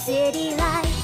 city lights.